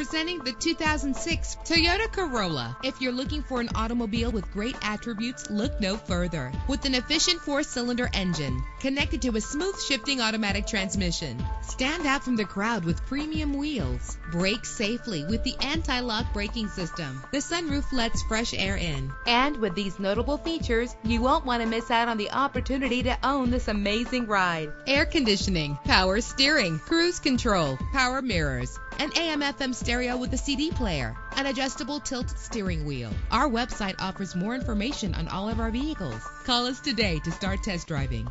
Presenting the 2006 Toyota Corolla. If you're looking for an automobile with great attributes, look no further. With an efficient four cylinder engine connected to a smooth shifting automatic transmission, stand out from the crowd with premium wheels. Brake safely with the anti lock braking system. The sunroof lets fresh air in. And with these notable features, you won't want to miss out on the opportunity to own this amazing ride. Air conditioning, power steering, cruise control, power mirrors, an AM FM stereo with a CD player, an adjustable tilt steering wheel. Our website offers more information on all of our vehicles. Call us today to start test driving.